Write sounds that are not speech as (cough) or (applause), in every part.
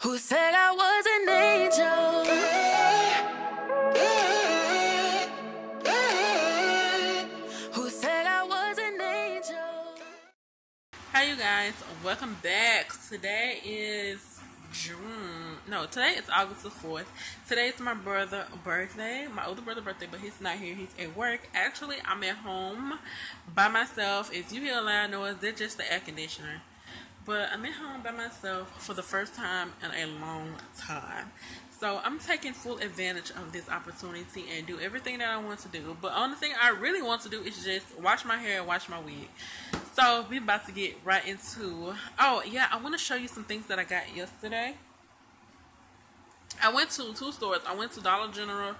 Who said I was an angel? Who said I was an angel? Hi, you guys. Welcome back. Today is June. No, today is August the 4th. Today is my brother' birthday. My older brother' birthday, but he's not here. He's at work. Actually, I'm at home by myself. If you hear a loud noise, that's just the air conditioner. But I'm at home by myself for the first time in a long time. So I'm taking full advantage of this opportunity and do everything that I want to do. But only thing I really want to do is just wash my hair and wash my wig. So we're about to get right into oh yeah, I wanna show you some things that I got yesterday. I went to two stores. I went to Dollar General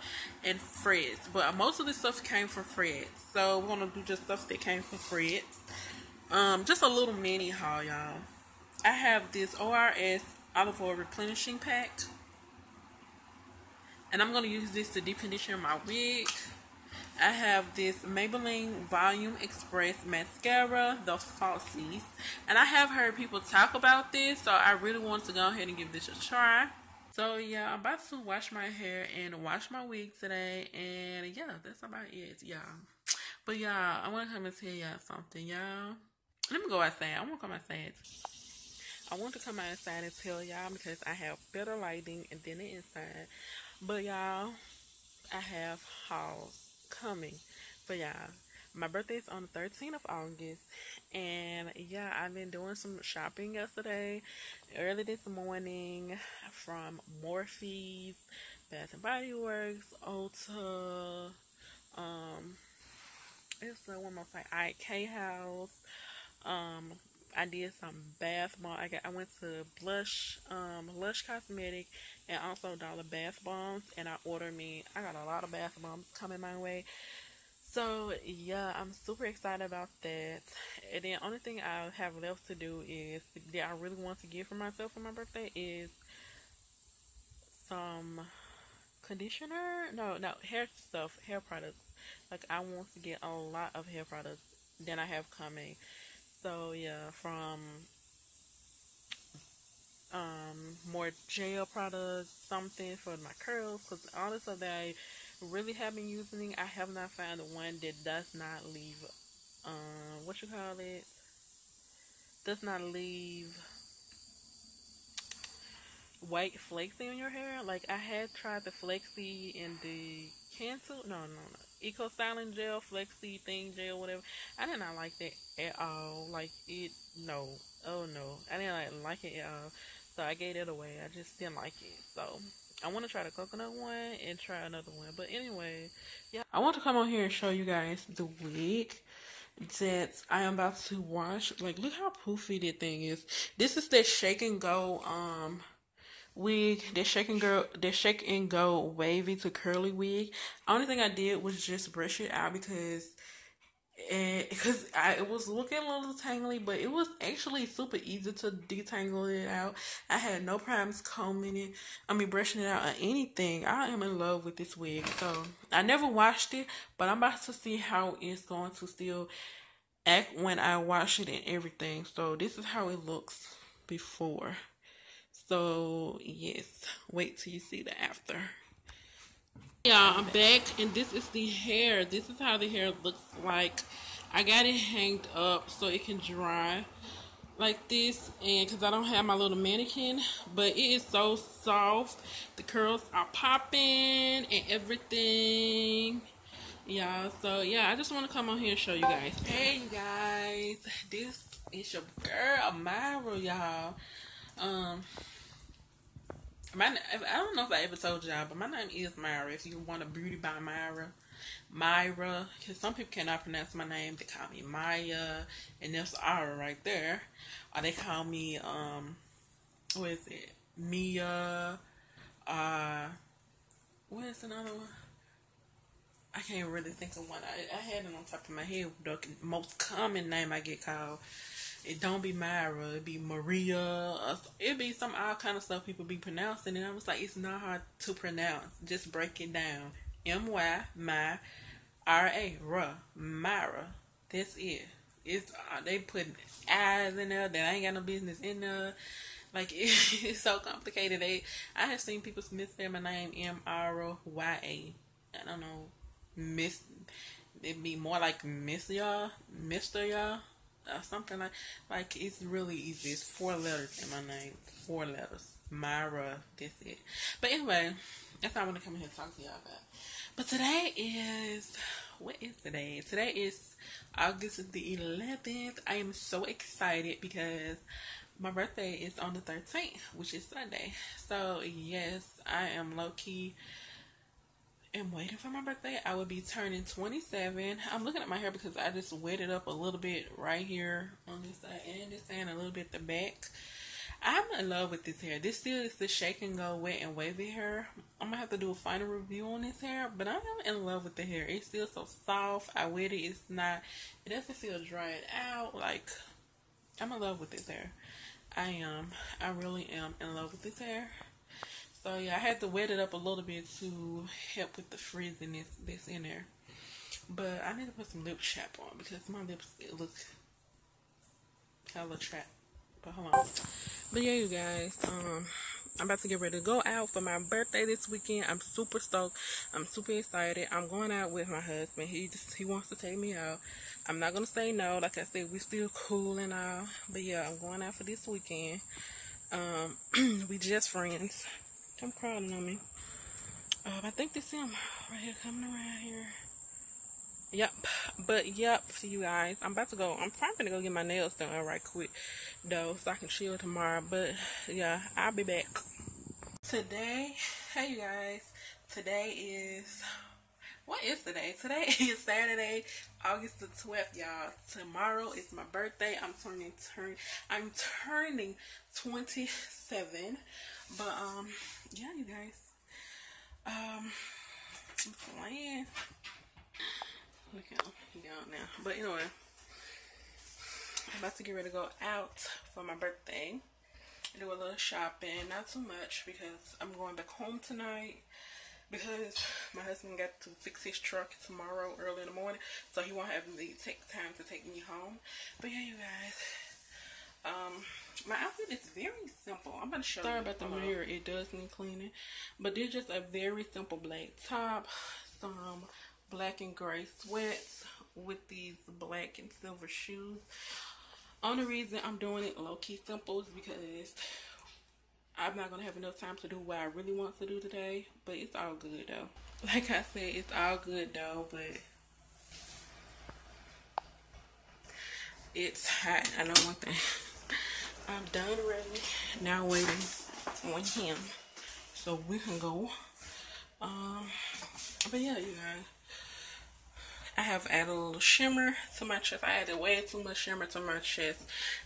and Fred's, but most of this stuff came from Fred's. So we're gonna do just stuff that came from Fred's. Um, just a little mini haul, y'all. I have this ORS olive oil replenishing pack. And I'm going to use this to deep condition my wig. I have this Maybelline Volume Express Mascara, the Falsies. And I have heard people talk about this, so I really want to go ahead and give this a try. So yeah, I'm about to wash my hair and wash my wig today. And yeah, that's about it, y'all. But y'all, I want to come and tell y'all something, y'all. Let me go outside. I want to come outside. I want to come outside and tell y'all because I have better lighting than the inside. But y'all, I have hauls coming for y'all. My birthday is on the 13th of August, and yeah, I've been doing some shopping yesterday, early this morning, from Morphe's, Bath and Body Works, Ulta, um, it's the one more site, IK House, um, I did some bath bomb. I got I went to Blush, um, Lush Cosmetic, and also Dollar Bath Bombs, and I ordered me. I got a lot of bath bombs coming my way. So yeah, I'm super excited about that. And then only thing I have left to do is that I really want to get for myself for my birthday is some conditioner. No, no hair stuff, hair products. Like I want to get a lot of hair products than I have coming. So yeah, from um, more gel products, something for my curls, because that I really have been using, I have not found the one that does not leave, um, what you call it, does not leave white flakes on your hair. Like I had tried the Flexi and the Cancel, no, no, no, Eco Styler Gel, Flexi Thing Gel, whatever. I did not like that at all. Like it, no, oh no, I didn't like, it at all. So I gave it away. I just didn't like it. So I want to try the coconut one and try another one. But anyway, yeah, I want to come on here and show you guys the wig that I am about to wash. Like, look how poofy that thing is. This is the Shake and Go um wig. The Shake and Go, the Shake and Go wavy to curly wig. Only thing I did was just brush it out because and because I it was looking a little tangly, but it was actually super easy to detangle it out. I had no problems combing it. I mean brushing it out or anything. I am in love with this wig. So I never washed it, but I'm about to see how it's going to still act when I wash it and everything. So this is how it looks before. So yes, wait till you see the after. Yeah, I'm back, and this is the hair. This is how the hair looks like. I got it hanged up so it can dry like this, and because I don't have my little mannequin, but it is so soft. The curls are popping and everything. Yeah, so yeah, I just want to come on here and show you guys. Hey, you guys, this is your girl, Myra, y'all. Um, my I don't know if I ever told y'all, but my name is Myra. If you want a beauty by Myra, Myra, because some people cannot pronounce my name. They call me Maya, and that's Ara right there. Or they call me um, what is it, Mia? Uh, what is another one? I can't really think of one. I, I had it on top of my head. The most common name I get called it don't be Myra, it be Maria, it be some all kind of stuff people be pronouncing, and I was like, it's not hard to pronounce. Just break it down. M Y my R A Ra Myra. That's it. It's uh, they put eyes in there that ain't got no business in there. Like (laughs) it's so complicated. They I have seen people misspell my name M R Y A. I don't know, Miss. It'd be more like Miss y'all, Mister y'all, or something like. Like it's really easy. It's four letters in my name. Four letters. Myra. That's it. But anyway, that's what I want to come in here and talk to y'all about. But today is what is today? Today is August the 11th. I am so excited because my birthday is on the 13th, which is Sunday. So, yes, I am low key am waiting for my birthday. I will be turning 27. I'm looking at my hair because I just wet it up a little bit right here on this side and this side, a little bit the back. I'm in love with this hair. This still is the shake and go wet and wavy hair. I'm gonna have to do a final review on this hair, but I'm in love with the hair. It's still so soft. I wet it. It's not. It doesn't feel dried out. Like I'm in love with this hair. I am. I really am in love with this hair. So yeah, I had to wet it up a little bit to help with the frizziness that's in there. But I need to put some lip chap on because my lips look hella trapped. But hold on. But yeah, you guys, um, I'm about to get ready to go out for my birthday this weekend. I'm super stoked. I'm super excited. I'm going out with my husband. He just he wants to take me out. I'm not gonna say no. Like I said, we still cool and all. But yeah, I'm going out for this weekend. Um, (clears throat) we just friends. Come crawling on me. Uh, I think this him right here coming around here. Yep. But yep, see you guys. I'm about to go. I'm probably gonna go get my nails done right quick though, so I can chill tomorrow. But yeah, I'll be back. Today, hey you guys. Today is what is today? Today (laughs) is Saturday, August the 12th, y'all. Tomorrow is my birthday. I'm turning turn I'm turning 27. But um yeah, you guys. Um I'm playing. Look at him gone now. But anyway, I'm about to get ready to go out for my birthday. Do a little shopping, not too much because I'm going back home tonight because my husband got to fix his truck tomorrow early in the morning so he won't have to take time to take me home. But yeah you guys um my outfit is very simple. I'm gonna show sorry you. about the mirror. It does need cleaning but they're just a very simple black top some black and gray sweats with these black and silver shoes. Only reason I'm doing it low-key simple is because I'm not to have enough time to do what I really want to do today. But it's all good though. (laughs) Like I said, it's all good though. But it's hot. I know one thing. I'm done already. Now waiting on him. So we can go. Um, but yeah, you guys. I have added a little shimmer to my chest. I added way too much shimmer to my chest.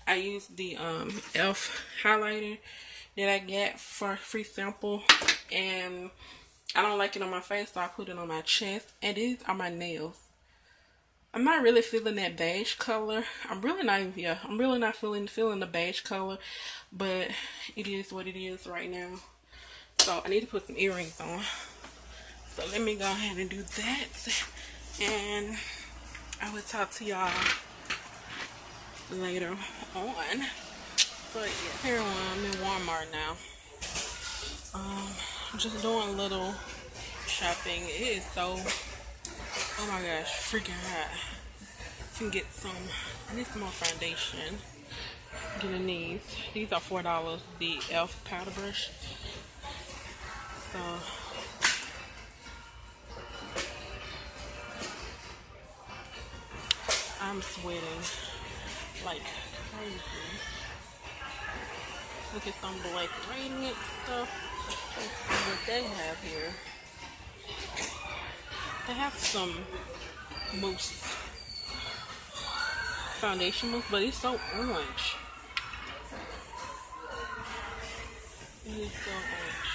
I used the um, e.l.f. highlighter that I get for free sample. And I don't like it on my face, so I put it on my chest. And these are my nails. I'm not really feeling that beige color. I'm really not even, yeah, I'm really not feeling feeling the beige color. But it is what it is right now. So I need to put some earrings on. So let me go ahead and do that and I will talk to y'all later on. But yeah, here I'm in Walmart now. Um, just doing a little shopping. It is so, oh my gosh, freaking hot. Can get some, I need some more foundation. Getting these. These are $4, the e.l.f. powder brush. So, I'm sweating like crazy. Look at some Black Radiance stuff. Let's see what they have here. They have some mousse. Foundation mousse, but it's so orange. It is so orange.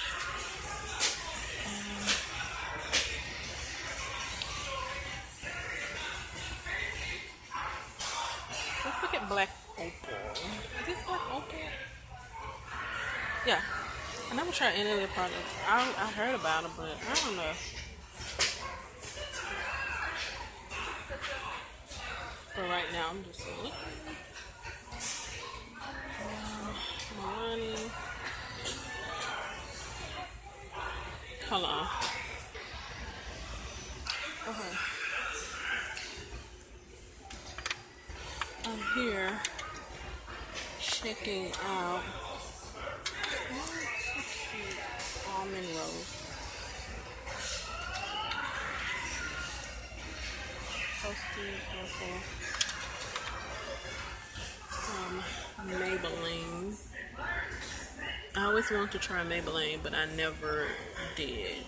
Um, black opal. Is this black opal? Yeah. I never tried any of their products. I, I heard about them, but I don't know. But right now, I'm just looking. Uh, one see. Hold on. Okay. I'm here checking out Some Maybelline. I always wanted to try Maybelline, but I never did.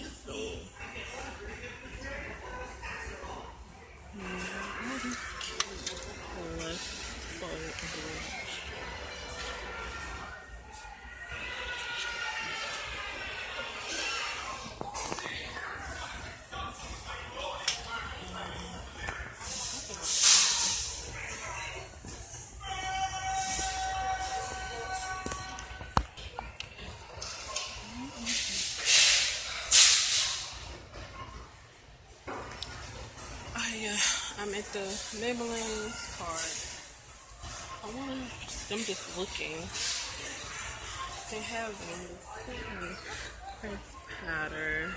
I'm the Maybelline part. I want I'm just looking. They have them powder.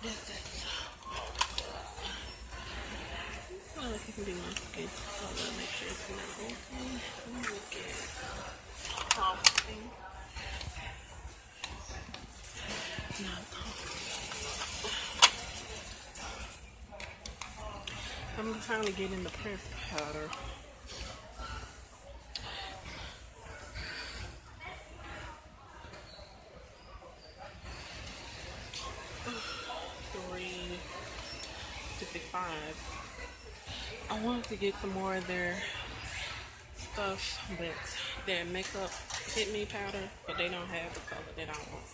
This is, oh, if you can be my skin make sure it's not open. Let me look at. Not I'm finally getting the press powder. Three fifty-five. I wanted to get some more of their stuff, but their makeup hit me powder, but they don't have the color that I want.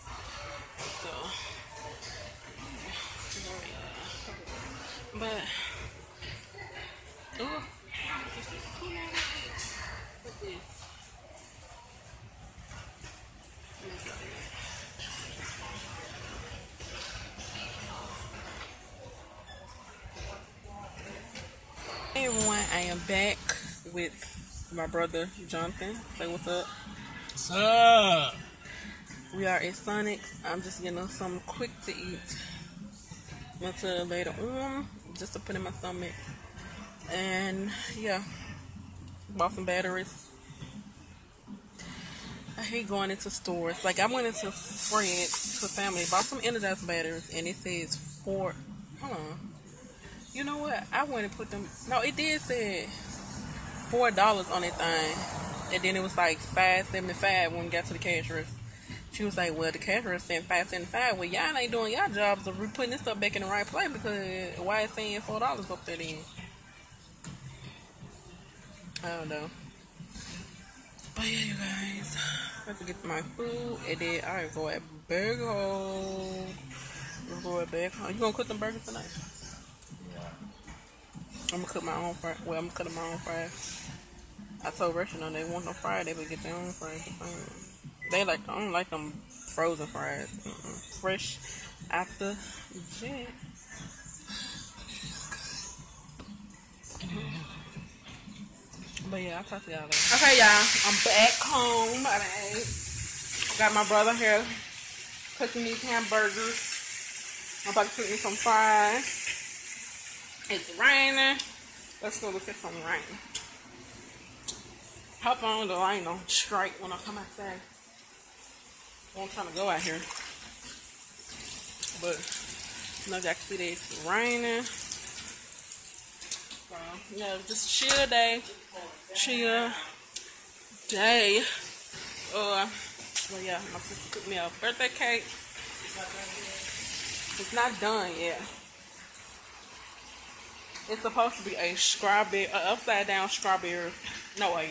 So, yeah. but oh, this is cool. What's this? Hey everyone, I am back with my brother Jonathan. Say what's up. What's up? We are at Sonic's. I'm just getting us something quick to eat. Went to later on just to put in my stomach. And yeah, bought some batteries. I hate going into stores. Like I went into Fred's to family, bought some Energizer batteries, and it says four. Hold on. You know what? I went and put them. No, it did say four dollars on that thing, and then it was like five seventy five when we got to the cash register. She was like, "Well, the cash register saying five seventy five. Well, y'all ain't doing y'all jobs of putting this stuff back in the right place because why is saying four dollars up there then?" I don't know. But yeah, you guys, to get my food, and then I go at Burger Hole. Go at Burger Hole. You gonna cook them burgers tonight? I'm gonna cook my own fries. Well, I'm cut my own fries. I told Russian on they want no fries, they would get their own fries. They like, I don't like them frozen fries. Mm-mm. Fresh after jet. But yeah, I'll talk to y'all later. Okay, y'all, I'm back home. I. Got my brother here cooking these hamburgers. I'm about to cook me some fries. It's raining. Let's go look at some rain. Hop on the rain on strike when I come outside. I'm trying to go out here. But see that it's raining. So, yeah, just chill day. Chill day. Uh, well, yeah, my sister cooked me a birthday cake. It's not done yet. It's supposed to be a strawberry, upside down strawberry. No, a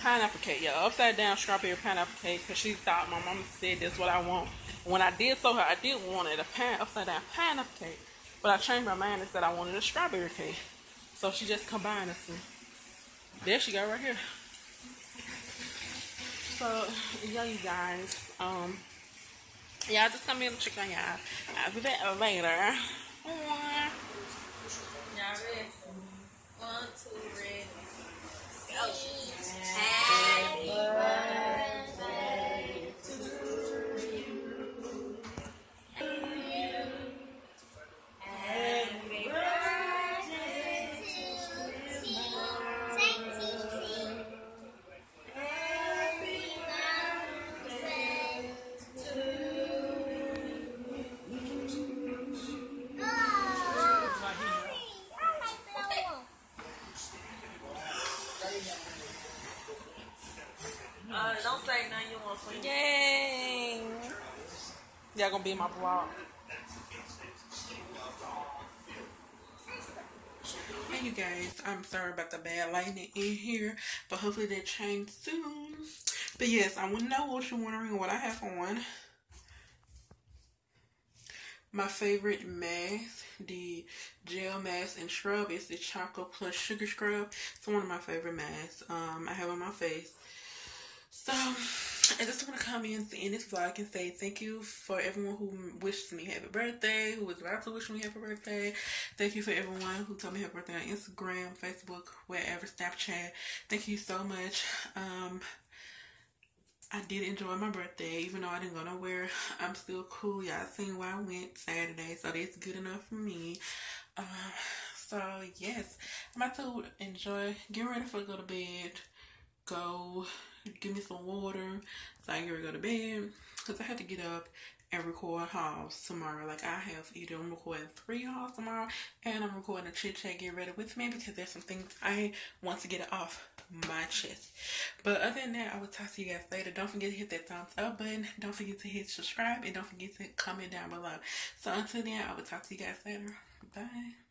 pineapple cake. Yeah, upside down strawberry pineapple cake. Cause she thought my mama said that's what I want. When I did her I did want it a pan upside down pineapple cake, but I changed my mind and said I wanted a strawberry cake. So she just combined us. There she go right here. So yeah, you guys. Um, y'all just come in and check on y'all. I'll be back later. Mwah. Dang. Y'all gonna be in my vlog. Hey you guys, I'm sorry about the bad lighting in here, but hopefully that change soon. But yes, I want to know what you're wondering what I have on. My favorite mask, the gel mask and scrub, is the chocolate plus sugar scrub. It's one of my favorite masks. Um, I have on my face. So, I just want to come in to end this vlog and say thank you for everyone who wished me happy birthday, who was about to wish me happy birthday. Thank you for everyone who told me happy birthday on Instagram, Facebook, wherever, Snapchat. Thank you so much. Um, I did enjoy my birthday, even though I didn't go nowhere. I'm still cool. Y'all seen where I went Saturday, so that's good enough for me. Uh, so yes, I'm about to enjoy, get ready for go to bed, go give me some water so I can go to bed. Cause I have to get up and record hauls tomorrow. Like I have either I'm recording three hauls tomorrow and I'm recording a chit chat get ready with me because there's some things I want to get it off my chest. But other than that, I will talk to you guys later. Don't forget to hit that thumbs up button. Don't forget to hit subscribe and don't forget to comment down below. So until then, I will talk to you guys later. Bye.